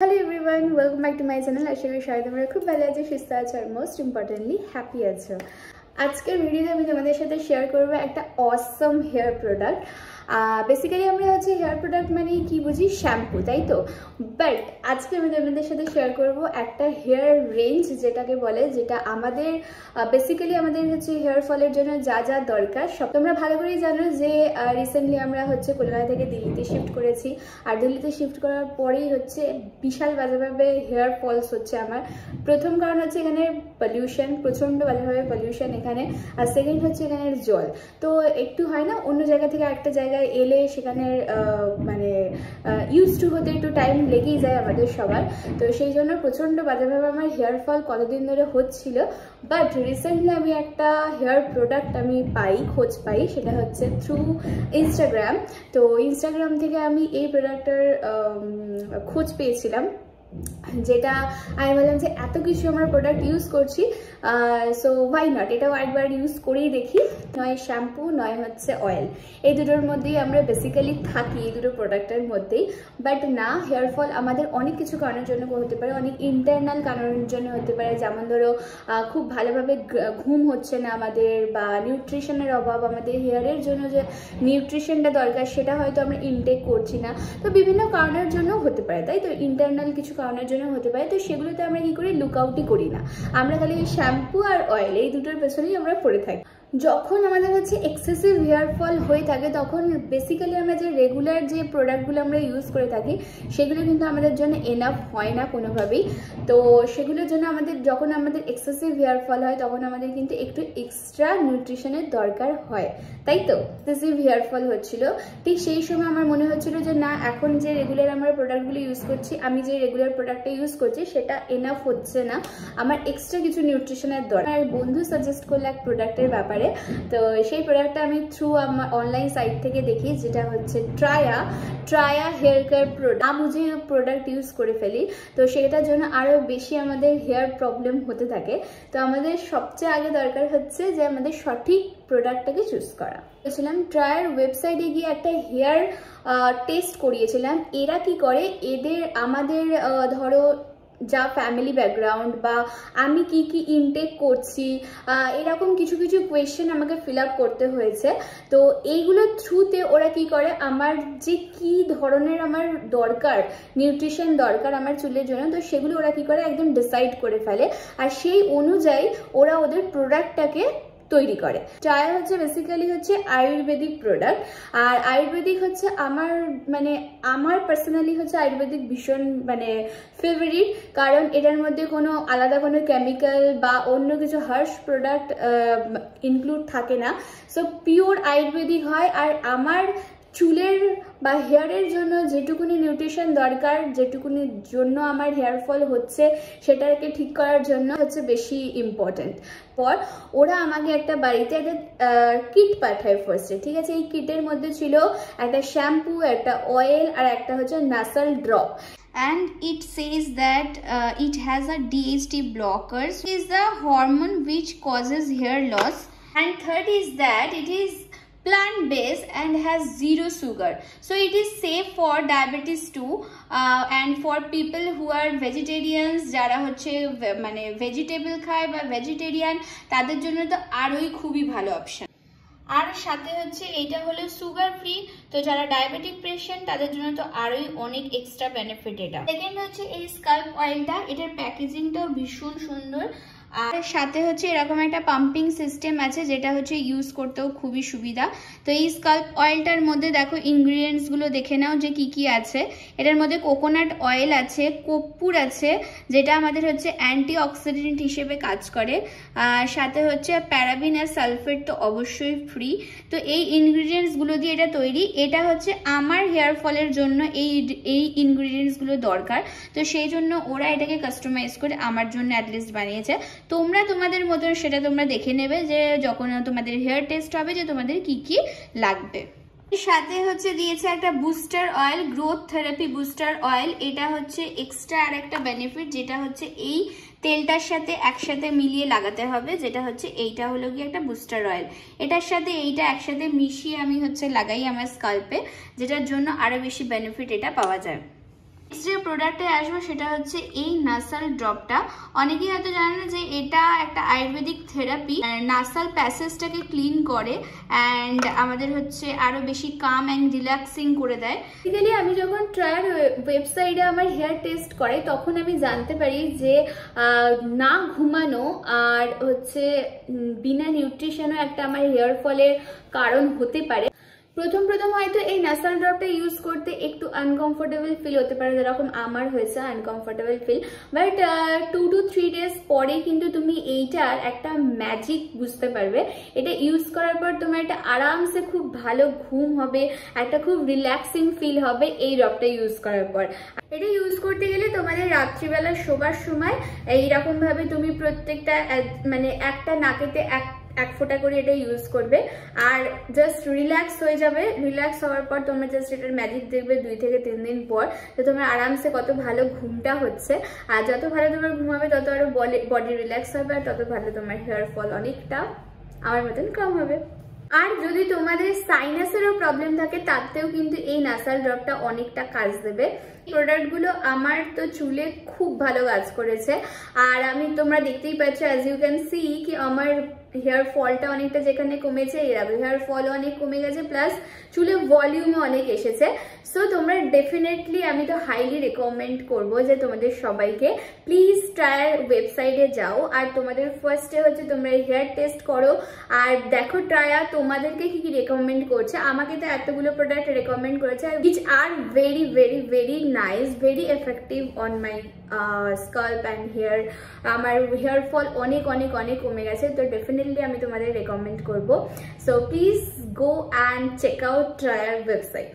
Hello everyone welcome back to my channel আশা করি সবাই তোমরা খুব ভালো আছো, সুস্থ আছো, আর মোস্ট ইম্পর্টেন্টলি হ্যাপি আছো। আজকের ভিডিওতে আমি তোমাদের সাথে শেয়ার করব একটা অসম হেয়ার প্রোডাক্ট বেসিক্যালি আমরা হচ্ছে হেয়ার প্রোডাক্ট মানে কি বুঝি? শ্যাম্পু তাই তো? বাট আজকে আমি তোমাদের সাথে শেয়ার করব একটা হেয়ার রেঞ্জ যেটাকে বলে, যেটা আমাদের বেসিক্যালি আমাদের হচ্ছে হেয়ার ফলের জন্য যা যা দরকার, সব তোমরা ভালো করেই জানো যে রিসেন্টলি আমরা হচ্ছে কলকাতা থেকে দিল্লিতে শিফট করেছি। আর দিল্লিতে শিফট করার পরেই হচ্ছে বিশাল বাজেভাবে হেয়ার ফলস হচ্ছে আমার। প্রথম কারণ হচ্ছে এখানে পলিউশন প্রচণ্ড বাজেভাবে পলিউশন এখানে। আর সেকেন্ড হচ্ছে এখানের জল। তো একটু হয় না, অন্য জায়গা থেকে একটা জায়গায় এলে সেখানে মানে ইউজ টু হতে একটু টাইম লেগেই যায় আমাদের সবার। তো সেই জন্য প্রচণ্ড বাজেভাবে আমার হেয়ার ফল কতদিন ধরে হচ্ছিল। বাট রিসেন্টলি আমি একটা হেয়ার প্রোডাক্ট আমি পাই, খোঁজ পাই, সেটা হচ্ছে থ্রু ইনস্টাগ্রাম তো ইনস্টাগ্রাম থেকে আমি এই প্রোডাক্টটার খোঁজ পেয়েছিলাম। যেটা আমি বললাম যে এত কিছু আমরা প্রোডাক্ট ইউজ করছি সো ওয়াই নট এটাও একবার ইউজ করেই দেখি। নয় শ্যাম্পু নয় হচ্ছে অয়েল এই দুটোর মধ্যেই আমরা বেসিক্যালি থাকি, এই দুটো প্রোডাক্টের মধ্যেই। বাট না হেয়ার ফল আমাদের অনেক কিছু কারণের জন্য হতে পারে, অনেক ইন্টারনাল কারণের জন্য হতে পারে। যেমন ধরো খুব ভালোভাবে ঘুম হচ্ছে না আমাদের বা নিউট্রিশনের অভাব আমাদের হেয়ারের জন্য যে নিউট্রিশনটা দরকার, সেটা হয়তো আমরা ইনটেক করছি না। তো বিভিন্ন কারণের জন্য হতে পারে, তাই তো? ইন্টারনাল কিছু কারণের জন্য হতে পারে। তো সেগুলোতে আমরা কি করি? লুকআউটই করি না। আমরা খালি শ্যাম্পু আর অয়েল এই দুটোর পেছনেই আমরা পরে থাকি। যখন আমাদের হচ্ছে এক্সেসিভ হেয়ার ফল হয়ে থাকে, তখন বেসিক্যালি আমরা যে রেগুলার যে প্রোডাক্টগুলো আমরা ইউজ করে থাকি, সেগুলো কিন্তু আমাদের জন্য এনাফ হয় না কোনোভাবেই। তো সেগুলোর জন্য আমাদের, যখন আমাদের এক্সেসিভ হেয়ার ফল হয়, তখন আমাদের কিন্তু একটু এক্সট্রা নিউট্রিশনের দরকার হয়। তাই তো? এক্সেসিভ হেয়ার ফল হচ্ছিল। ঠিক সেই সময় আমার মনে হচ্ছিল যে, না, এখন যে রেগুলার আমরা প্রোডাক্টগুলো ইউজ করছি, আমি যে রেগুলার প্রোডাক্টটা ইউজ করছি, সেটা এনাফ হচ্ছে না। আমার এক্সট্রা কিছু নিউট্রিশনের দরকার। বন্ধু সাজেস্ট করলে এক প্রোডাক্টের ব্যাপারে। তো সেই প্রোডাক্টটা আমি থ্রু আমার অনলাইন সাইট থেকে দেখি, যেটা হচ্ছে Traya Traya hair care product আমি প্রোডাক্ট ইউজ করে ফেলি। তো সেটার জন্য আরও বেশি আমাদের হেয়ার প্রবলেম হতে থাকে। তো আমাদের সবচেয়ে আগে দরকার হচ্ছে যে আমাদের সঠিক প্রোডাক্টটাকে চুজ করা। বলছিলাম ট্রায়ার ওয়েবসাইটে গিয়ে একটা হেয়ার টেস্ট করিয়েছিলাম। এরা কি করে? এদের, আমাদের ধরো যা ফ্যামিলি ব্যাকগ্রাউন্ড বা আমি কি কি ইনটেক করছি এরকম কিছু কিছু কোয়েশ্চেন আমাকে ফিল আপ করতে হয়েছে। তো এইগুলোর থ্রুতে ওরা কি করে? আমার যে কি ধরনের আমার দরকার নিউট্রিশন দরকার আমার চুলের জন্য, তো সেগুলো ওরা কি করে? একদম ডিসাইড করে ফেলে। আর সেই অনুযায়ী ওরা ওদের প্রোডাক্টটাকে তৈরি করে। ট্রায়াল হচ্ছে বেসিক্যালি হচ্ছে আয়ুর্বেদিক প্রোডাক্ট আর আয়ুর্বেদিক হচ্ছে আমার মানে আমার পার্সোনালি হচ্ছে আয়ুর্বেদিক ভীষণ মানে ফেভারিট কারণ এটার মধ্যে কোনো আলাদা কোনো কেমিক্যাল বা অন্য কিছু হার্শ প্রোডাক্ট ইনক্লুড থাকে না। সো পিওর আয়ুর্বেদিক হয়। আর আমার চুলের বা হেয়ারের জন্য যেটুকুনি নিউট্রিশন দরকার যেটুকুনির জন্য আমার হেয়ার ফল হচ্ছে সেটাকে ঠিক করার জন্য হচ্ছে বেশি ইম্পর্ট্যান্ট পর ওরা আমাকে একটা বাড়িতে একটা কিট পাঠায় ফার্স্টে ঠিক আছে? এই কিটের মধ্যে ছিল একটা শ্যাম্পু একটা অয়েল আর একটা হচ্ছে nasal drop and it says that uh, it has a DHT blockers. Is the hormone which causes hair loss. And third is that it is plant based and has zero sugar. So it is safe for diabetes too uh, and for people who are vegetarians যারা হচ্ছে মানে vegetable খায় বা vegetarian তাদের জন্য তো আরোই খুবই ভালো অপশন আর সাথে হচ্ছে এইটা হলো সুগার ফ্রি তো যারা ডায়াবেটিক পেশেন্ট তাদের জন্য তো আরোই অনেক এক্সট্রা বেনিফিট এটা। সেকেন্ড হচ্ছে এই স্কাল্প অয়েলটা এটার প্যাকেজিংটাও ভীষণ সুন্দর। আর সাথে হচ্ছে এরকম একটা পাম্পিং সিস্টেম আছে যেটা হচ্ছে ইউজ করতেও খুবই সুবিধা। তো এই স্কাল্প অয়েলটার মধ্যে দেখো ইনগ্রিডিয়েন্টসগুলো দেখে নাও যে কি কি আছে। এটার মধ্যে কোকোনাট অয়েল আছে, কর্পূর আছে, যেটা আমাদের হচ্ছে অ্যান্টি অক্সিডেন্ট হিসেবে কাজ করে। আর সাথে হচ্ছে প্যারাবিন আর সালফেট তো অবশ্যই ফ্রি তো এই ইনগ্রিডিয়েন্টসগুলো দিয়ে এটা তৈরি। এটা হচ্ছে আমার হেয়ার ফলের জন্য এই এই ইনগ্রিডিয়েন্টসগুলো দরকার। তো সেই জন্য ওরা এটাকে কাস্টমাইজ করে আমার জন্য অ্যাটলিস্ট বানিয়েছে। তোমরা তোমাদের মতন সেটা তোমরা দেখে নেবে যে যখন তোমাদের হেয়ার টেস্ট হবে যে তোমাদের কি কি লাগবে। সাথে হচ্ছে দিয়েছে একটা booster oil growth therapy booster oil এটা হচ্ছে এক্সট্রা আর একটা বেনিফিট যেটা হচ্ছে এই তেলটার সাথে একসাথে মিলিয়ে লাগাতে হবে, যেটা হচ্ছে এইটা হলো গিয়ে একটা বুস্টার অয়েল এটার সাথে এইটা একসাথে মিশিয়ে আমি হচ্ছে লাগাই আমার স্কাল্পে যেটার জন্য আরও বেশি বেনিফিট এটা পাওয়া যায়। যে প্রোডাক্টে আসব সেটা হচ্ছে এই নাসাল ড্রপটা অনেকেই হয়তো জানে না যে এটা একটা আয়ুর্বেদিক থেরাপি নাসাল প্যাসেজটাকে ক্লিন করে অ্যান্ড আমাদের হচ্ছে আরও বেশি কাম অ্যান্ড রিল্যাক্সিং করে দেয়। বেসিক্যালি আমি যখন ট্রায়ার ওয়েবসাইটে আমার হেয়ার টেস্ট করে, তখন আমি জানতে পারি যে না ঘুমানো আর হচ্ছে বিনা নিউট্রিশনও একটা আমার হেয়ার ফলের কারণ হতে পারে। প্রথম প্রথম হয়তো এই ন্যাসাল ড্রপটা ইউজ করতে একটু আনকমফোর্টেবল ফিল হতে পারে, যেরকম আমার হয়েছে uncomfortable feel but two two three days পরে কিন্তু তুমি এইটার একটা ম্যাজিক বুঝতে পারবে। এটা ইউজ করার পর তোমার একটা আরামসে খুব ভালো ঘুম হবে, একটা খুব রিল্যাক্সিং ফিল হবে এই ড্রপটা ইউজ করার পর। এটা ইউজ করতে গেলে তোমাদের রাত্রিবেলা শোবার সময় এইরকমভাবে তুমি প্রত্যেকটা মানে একটা নাকেতে এক এক ফোঁটা করে এটা ইউজ করবে। আর জাস্ট রিল্যাক্স হয়ে যাবে। রিল্যাক্স হওয়ার পর তোমরা জাস্ট এটার ম্যাজিক দেখবে দুই থেকে তিন দিন পর। তো তোমার আরামসে কত ভালো ঘুমটা হচ্ছে। আর যত ভালো তোমার ঘুমাবে, তত আরও বডি রিল্যাক্স হবে আর তত ভালো তোমার হেয়ার ফল অনেকটা আমার মতন কম হবে। আর যদি তোমাদের সাইনাসেরও প্রবলেম থাকে, তাতেও কিন্তু এই নাসাল ড্রপটা অনেকটা কাজ দেবে। প্রোডাক্টগুলো আমার তো চুলে খুব ভালো কাজ করেছে। আর আমি তোমরা দেখতেই পাচ্ছ অ্যাজ ইউ ক্যান সি কি আমার হেয়ার ফলটা অনেকটা যেখানে কমেছে এরকম হেয়ার ফল অনেক কমে গেছে প্লাস চুলে ভলিউমও অনেক এসেছে। সো তোমরা ডেফিনেটলি আমি তো হাইলি রেকমেন্ড করব যে তোমাদের সবাইকে প্লিজ ট্রায়ার ওয়েবসাইটে যাও। আর তোমাদের ফার্স্টে হচ্ছে তোমরা হেয়ার টেস্ট করো। আর দেখো ট্রায়া তোমাদেরকে কি কি রেকমেন্ড করছে। আমাকে তো এতগুলো প্রোডাক্ট রেকমেন্ড করেছে আর which are very very very nice very effective on my scalp and hair আমার হেয়ার ফল অনেক অনেক অনেক কমে গেছে তো ডেফিনেটলি আমি তোমাদের রেকমেন্ড করব। So please go and check out ট্রায়ার website